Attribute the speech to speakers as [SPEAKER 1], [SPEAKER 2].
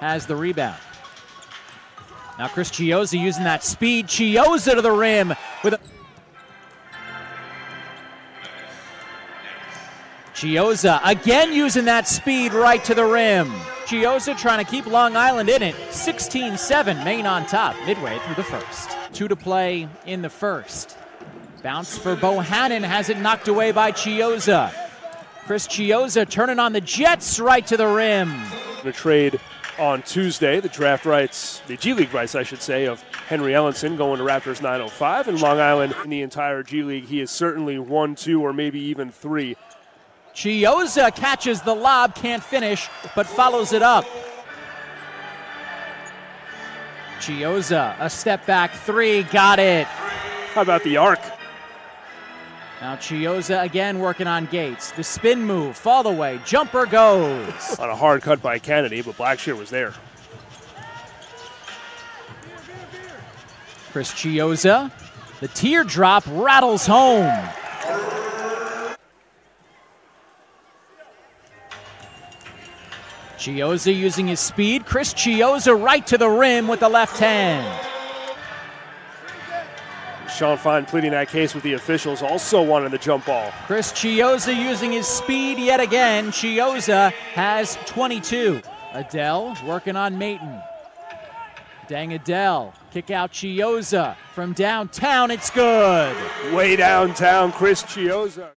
[SPEAKER 1] has the rebound. Now Chris Chiozza using that speed. Chiozza to the rim with a Chiozza again using that speed right to the rim. Chiozza trying to keep Long Island in it. 16-7, Maine on top midway through the first. Two to play in the first. Bounce for Bohannon has it knocked away by Chiozza. Chris Chiozza turning on the Jets right to the rim.
[SPEAKER 2] The trade on Tuesday, the draft rights, the G League rights, I should say, of Henry Ellenson going to Raptors 905 and Long Island in the entire G League. He is certainly one, two, or maybe even three.
[SPEAKER 1] Chiozza catches the lob, can't finish, but follows it up. Chiozza, a step back three, got it.
[SPEAKER 2] How about the arc?
[SPEAKER 1] Now Chiozza again working on Gates. The spin move, fall away, jumper goes.
[SPEAKER 2] On a hard cut by Kennedy, but Blackshear was there.
[SPEAKER 1] Chris Chiozza, the teardrop rattles home. Chiozza using his speed. Chris Chiozza right to the rim with the left hand.
[SPEAKER 2] Shaun Fein pleading that case with the officials, also wanted the jump ball.
[SPEAKER 1] Chris Chiozza using his speed yet again. Chiozza has 22. Adele working on Maton. Dang Adele, kick out Chiozza from downtown. It's good.
[SPEAKER 2] Way downtown, Chris Chiozza.